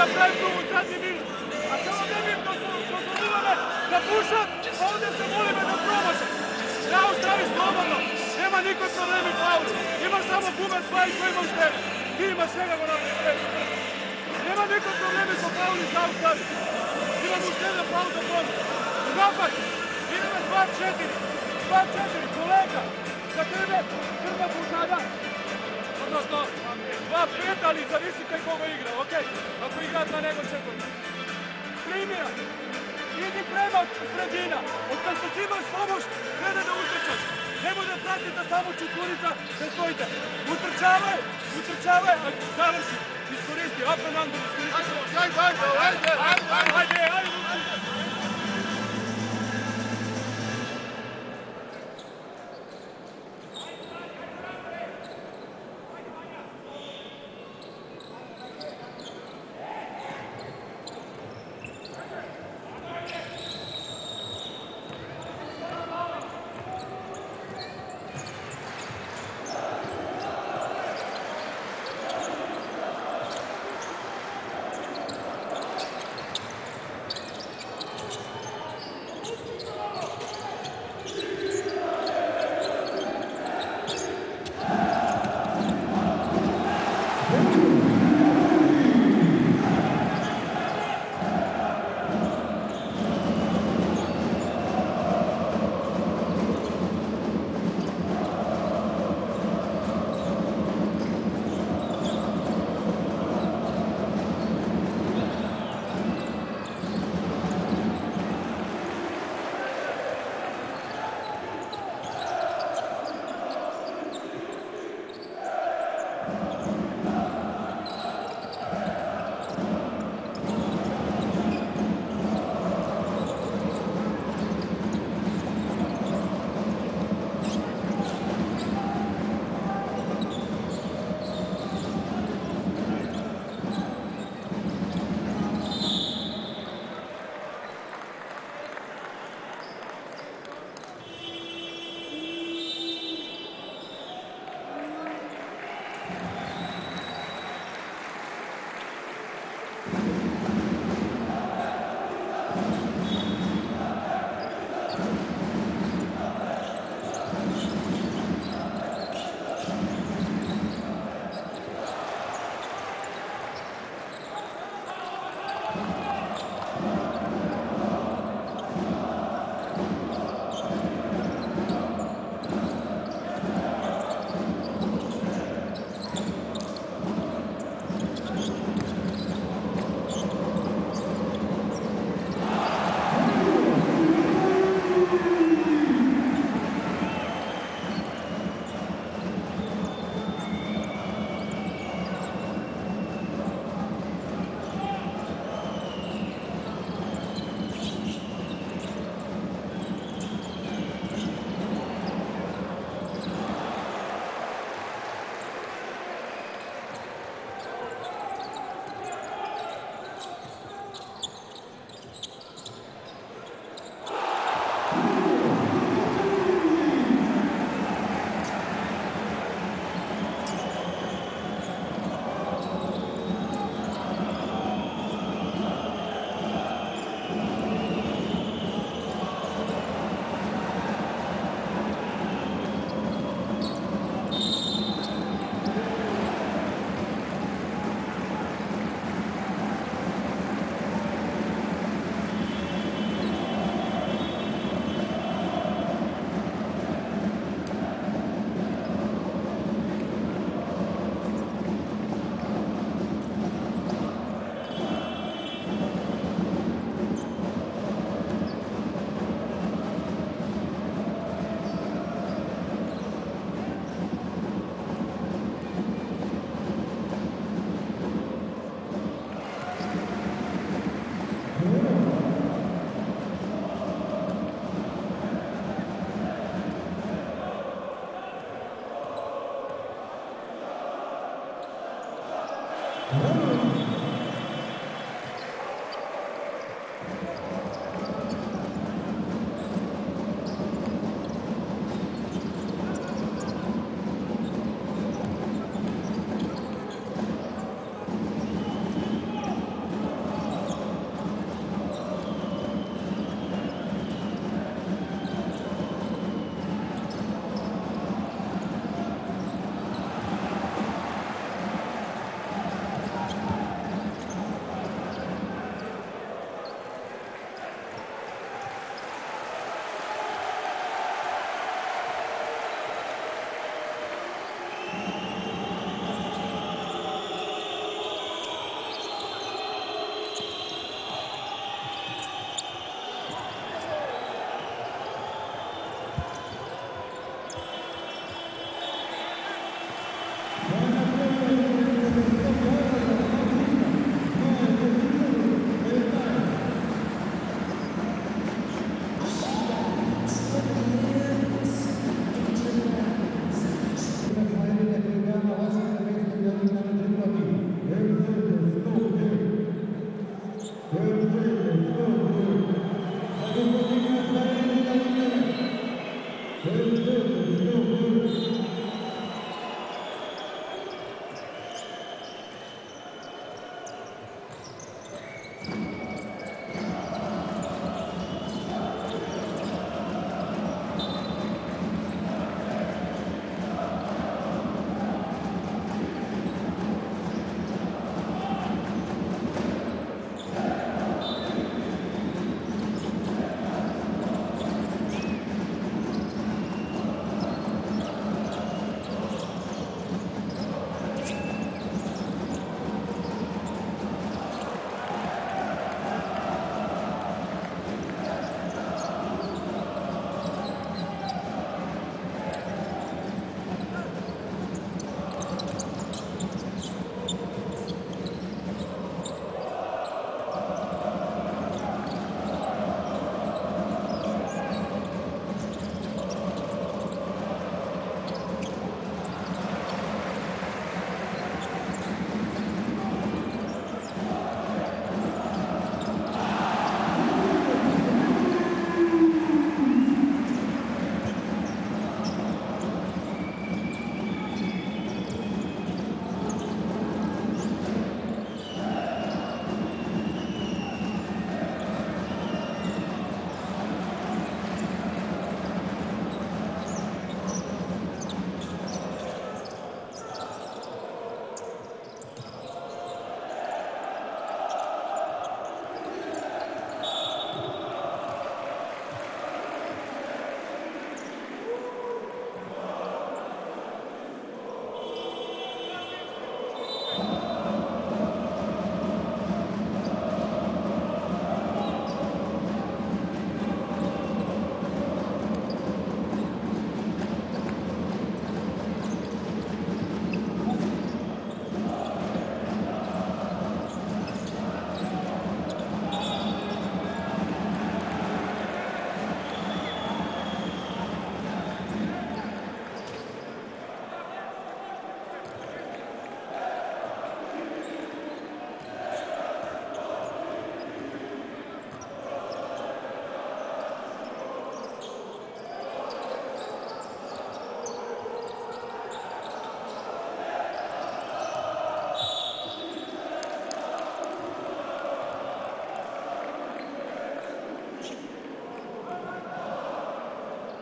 a play. Sağ mısın? Biz koristi, hop ben andım. Biz koristi. Haydi, haydi, haydi.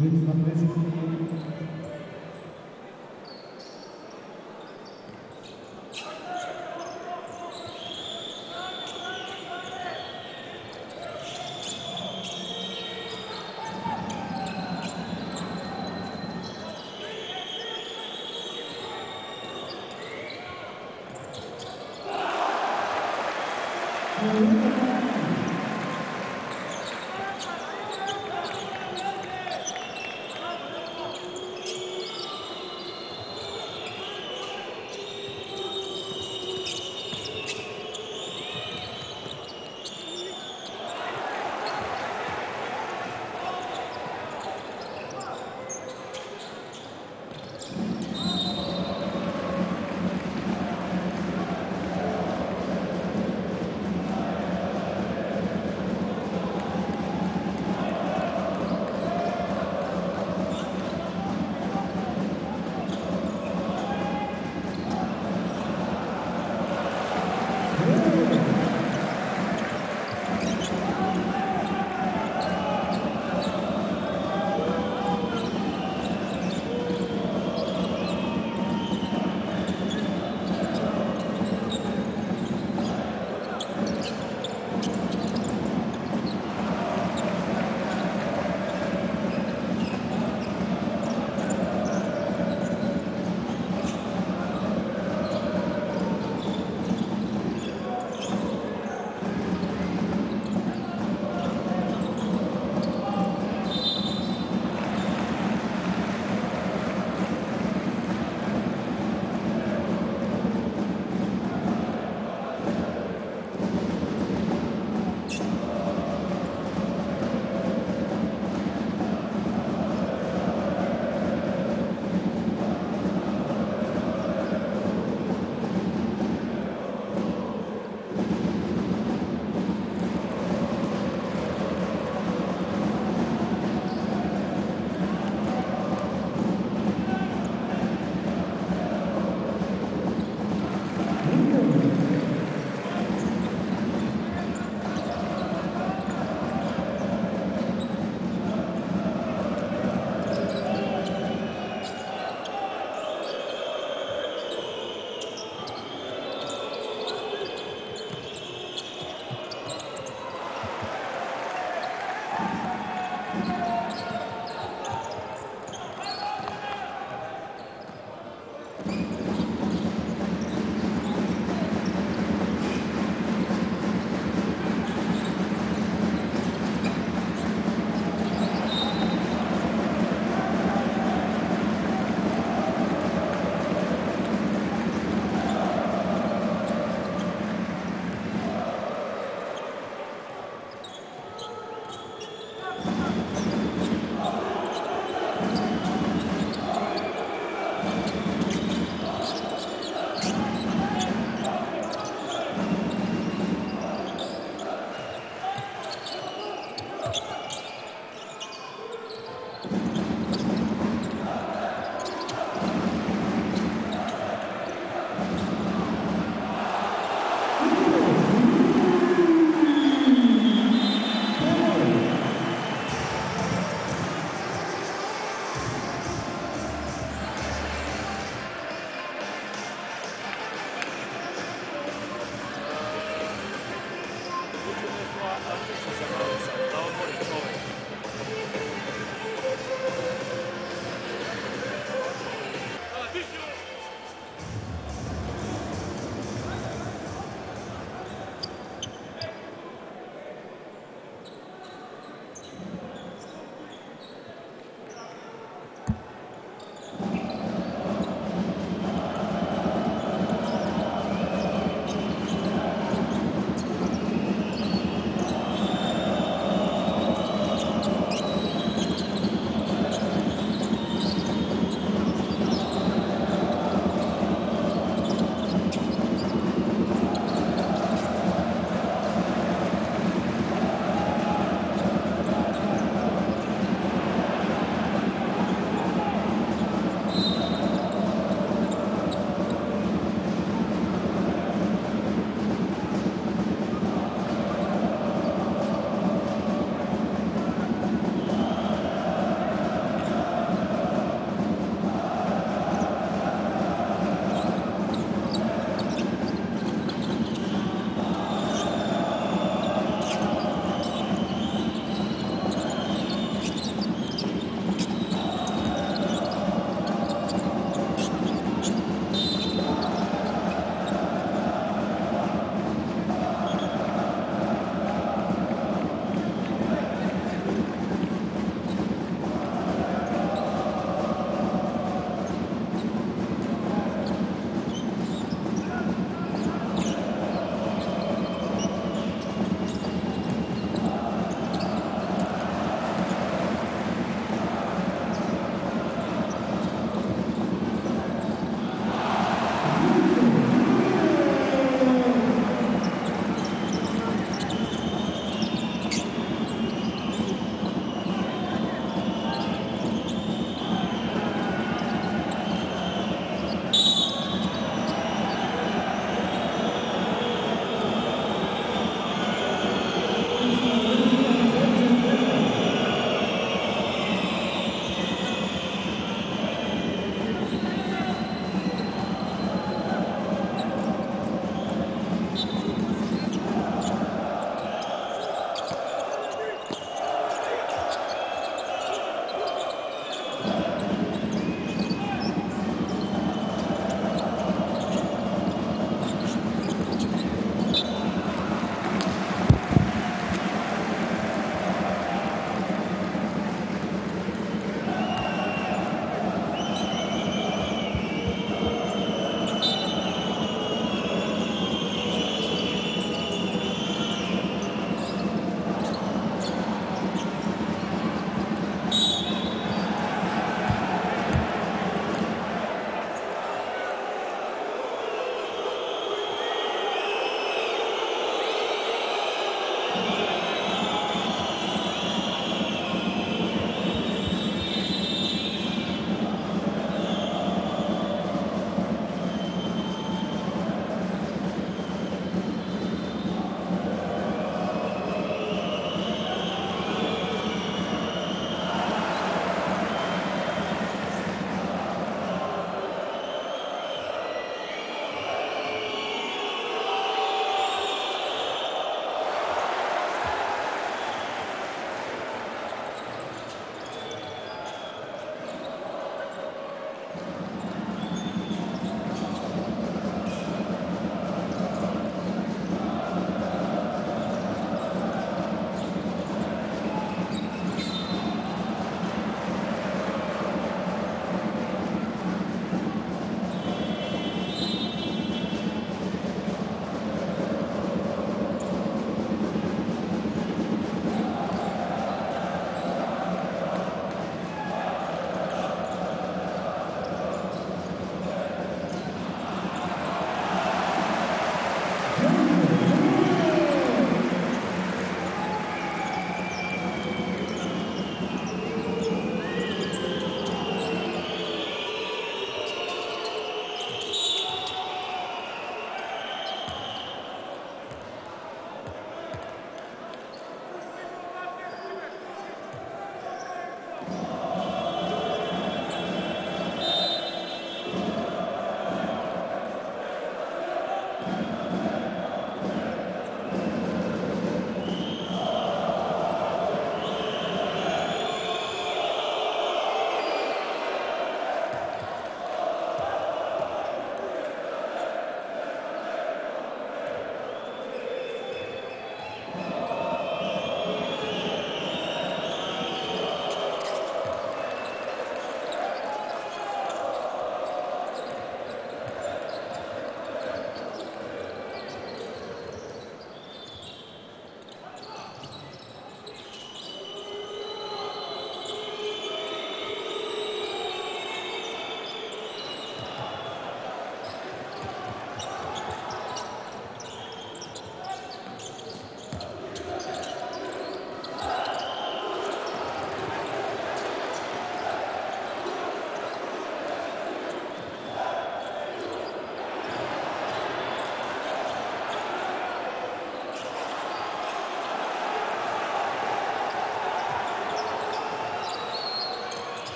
Links nach rechts.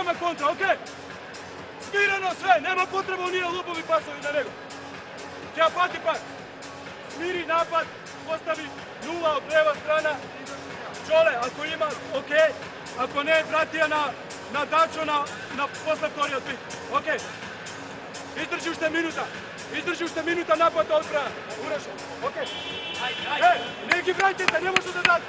Nema kontra, okej? Smireno sve, nema potreba nije lupovi pasovi na nego. Ja pati pas. Smiri napad, postavi nula od leva strana. Čole, ako ima, ok. Ako ne, vratija na, na dačo na, na posle vtori od Ok. Izdrži ušte minuta. Izdrži ušte minuta napad odbrana. Urešen. Ok. Ajde, ajde. E, neki branitelj, ne može da dat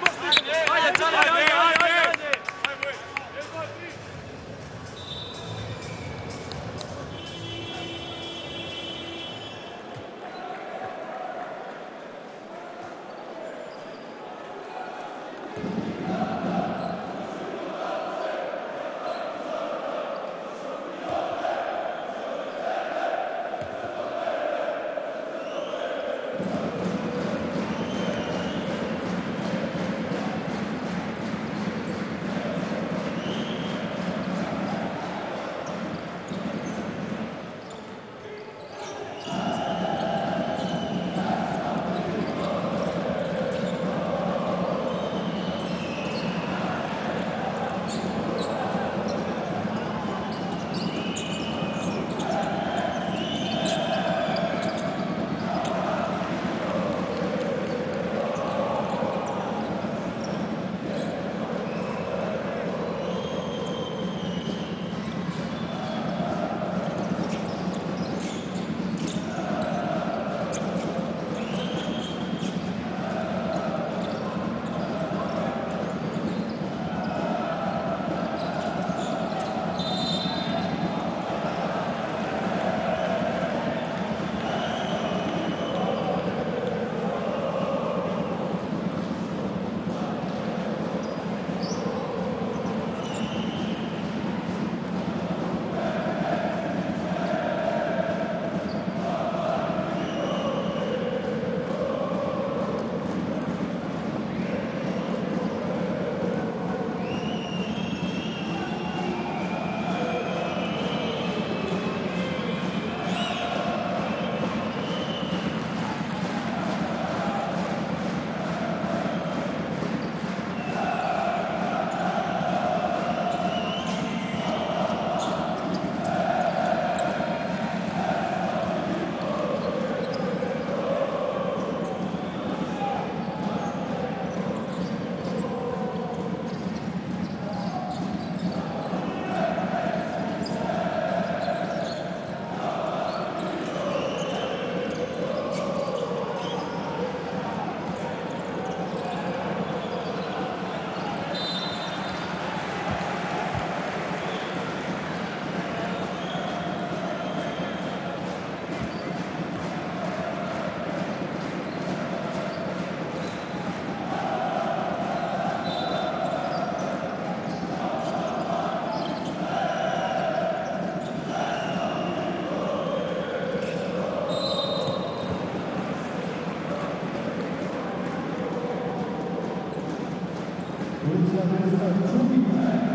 Outra vez a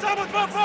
Самый два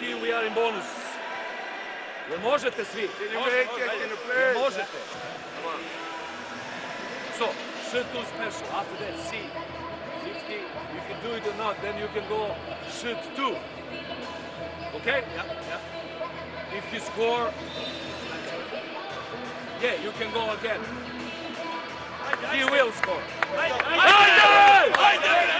one more foul to give. We are in bonus. Jel možete svi? Can you make it? Can you play? Jel možete? So, shoot two special. After that, see. If he, if you do it or not, then you can go shoot two. Okay? Yeah, yeah. If you score, yeah, you can go again. He will score. Oh,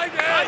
Ajde!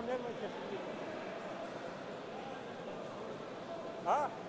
po nemojte se A?